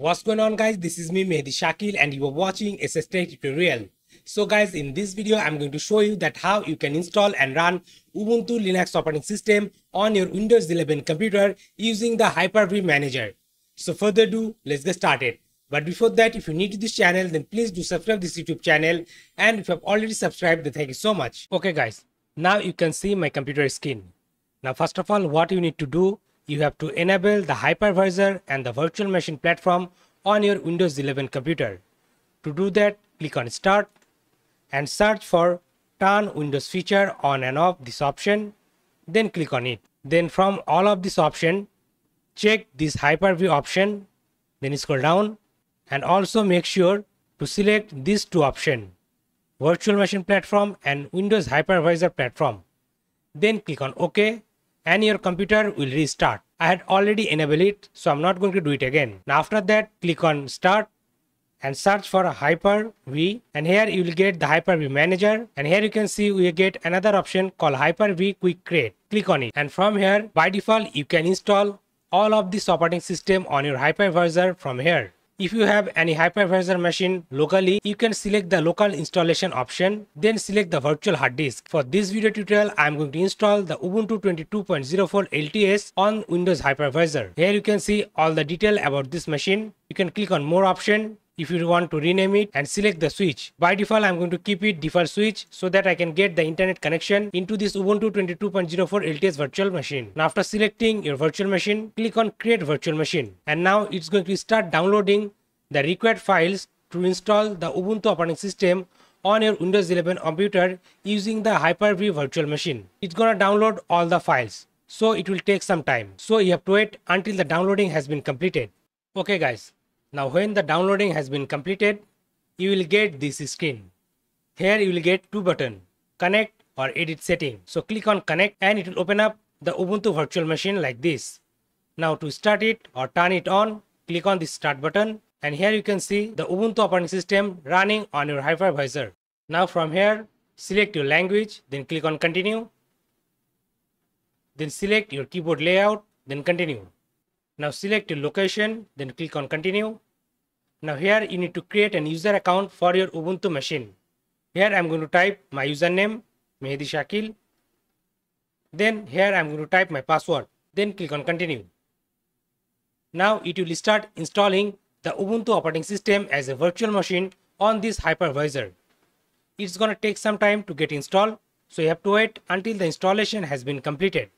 What's going on guys? This is me Mehedi Shakeel and you are watching SSTec tutorial. So guys in this video I'm going to show you that how you can install and run Ubuntu Linux operating system on your Windows 11 computer using the Hyper-V manager. So further ado let's get started. But before that if you're new to this channel then please do subscribe this YouTube channel and if you have already subscribed then thank you so much. Okay guys now you can see my computer screen. Now first of all what you need to do you have to enable the hypervisor and the virtual machine platform on your Windows 11 computer. To do that, click on Start and search for Turn Windows feature on and off this option. Then click on it. Then from all of this option, check this Hyper-V option. Then scroll down and also make sure to select these two options, Virtual Machine Platform and Windows Hypervisor Platform. Then click on OK and your computer will restart. I had already enabled it, so I'm not going to do it again. Now after that, click on Start and search for Hyper-V and here you will get the Hyper-V manager and here you can see we get another option called Hyper-V Quick Create. Click on it and from here by default you can install all of this operating system on your hypervisor from here. If you have any hypervisor machine locally, you can select the local installation option, then select the virtual hard disk. For this video tutorial, I am going to install the Ubuntu 22.04 LTS on Windows Hypervisor. Here you can see all the detail about this machine. You can click on more option if you want to rename it and select the switch. By default, I'm going to keep it default switch so that I can get the internet connection into this Ubuntu 22.04 LTS virtual machine. Now after selecting your virtual machine, click on create virtual machine. And now it's going to start downloading the required files to install the Ubuntu operating system on your Windows 11 computer using the Hyper-V virtual machine. It's gonna download all the files. So it will take some time. So you have to wait until the downloading has been completed. Okay guys, now when the downloading has been completed, you will get this screen. Here you will get two buttons, connect or edit setting. So click on connect and it will open up the Ubuntu virtual machine like this. Now to start it or turn it on, click on the start button and here you can see the Ubuntu operating system running on your hypervisor. Now from here, select your language, then click on continue. Then select your keyboard layout, then continue. Now select your location, then click on continue. Now here you need to create an user account for your Ubuntu machine. Here I'm going to type my username, Mehedi Shakeel. Then here I'm going to type my password. Then click on continue. Now it will start installing the Ubuntu operating system as a virtual machine on this hypervisor. It's gonna take some time to get installed, so you have to wait until the installation has been completed.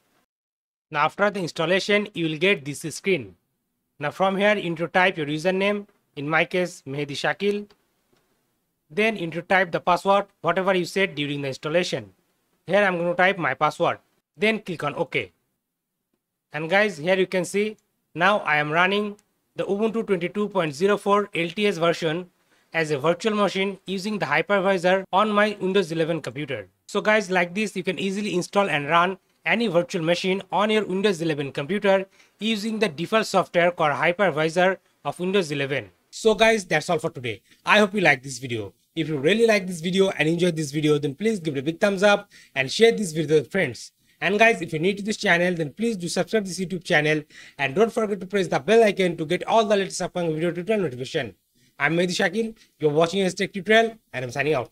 Now after the installation, you will get this screen. Now from here, you need to type your username, in my case, Mehedi Shakeel. Then you need to type the password, whatever you said during the installation. Here I'm going to type my password. Then click on OK. And guys, here you can see, now I am running the Ubuntu 22.04 LTS version as a virtual machine using the hypervisor on my Windows 11 computer. So guys, like this, you can easily install and run any virtual machine on your Windows 11 computer using the default software called Hypervisor of Windows 11. So guys, that's all for today. I hope you like this video. If you really like this video and enjoyed this video, then please give it a big thumbs up and share this video with friends. And guys, if you're new to this channel, then please do subscribe this YouTube channel and don't forget to press the bell icon to get all the latest upcoming video tutorial notification. I'm Mehedi Shakeel, you're watching Tech Tutorial and I'm signing out.